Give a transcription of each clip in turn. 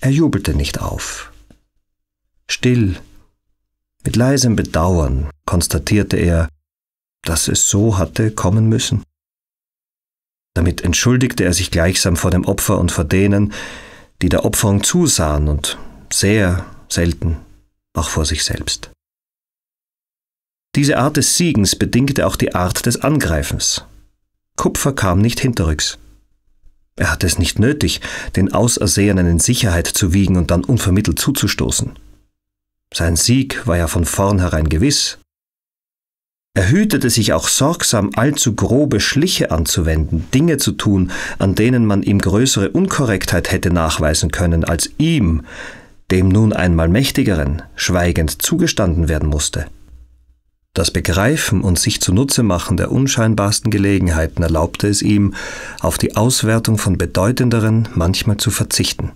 Er jubelte nicht auf. Still, mit leisem Bedauern konstatierte er, dass es so hatte kommen müssen. Damit entschuldigte er sich gleichsam vor dem Opfer und vor denen, die der Opferung zusahen und sehr selten auch vor sich selbst. Diese Art des Siegens bedingte auch die Art des Angreifens. Kupfer kam nicht hinterrücks. Er hatte es nicht nötig, den Ausersehenen in Sicherheit zu wiegen und dann unvermittelt zuzustoßen. Sein Sieg war ja von vornherein gewiss. Er hütete sich auch sorgsam, allzu grobe Schliche anzuwenden, Dinge zu tun, an denen man ihm größere Unkorrektheit hätte nachweisen können, als ihm, dem nun einmal Mächtigeren, schweigend zugestanden werden musste. Das Begreifen und sich zunutze machen der unscheinbarsten Gelegenheiten erlaubte es ihm, auf die Auswertung von bedeutenderen manchmal zu verzichten,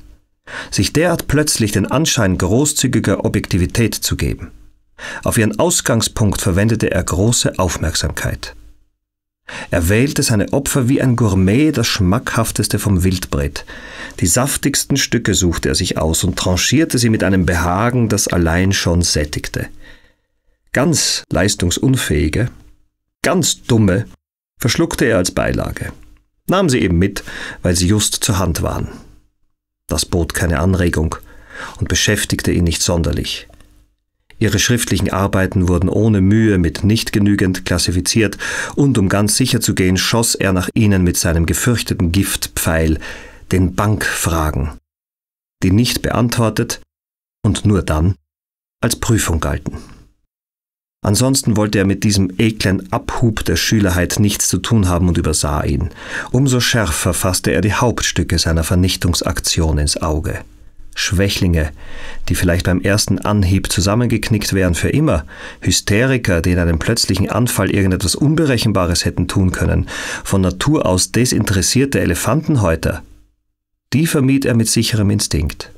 sich derart plötzlich den Anschein großzügiger Objektivität zu geben. Auf ihren Ausgangspunkt verwendete er große Aufmerksamkeit. Er wählte seine Opfer wie ein Gourmet das Schmackhafteste vom Wildbret. Die saftigsten Stücke suchte er sich aus und tranchierte sie mit einem Behagen, das allein schon sättigte. Ganz leistungsunfähige, ganz dumme verschluckte er als Beilage, nahm sie eben mit, weil sie just zur Hand waren. Das bot keine Anregung und beschäftigte ihn nicht sonderlich. Ihre schriftlichen Arbeiten wurden ohne Mühe mit nicht genügend klassifiziert, und um ganz sicher zu gehen, schoss er nach ihnen mit seinem gefürchteten Giftpfeil, den Bankfragen, die nicht beantwortet und nur dann als Prüfung galten. Ansonsten wollte er mit diesem eklen Abhub der Schülerheit nichts zu tun haben und übersah ihn. Umso schärfer fasste er die Hauptstücke seiner Vernichtungsaktion ins Auge. Schwächlinge, die vielleicht beim ersten Anhieb zusammengeknickt wären für immer, Hysteriker, die in einem plötzlichen Anfall irgendetwas Unberechenbares hätten tun können, von Natur aus desinteressierte Elefantenhäuter, die vermied er mit sicherem Instinkt.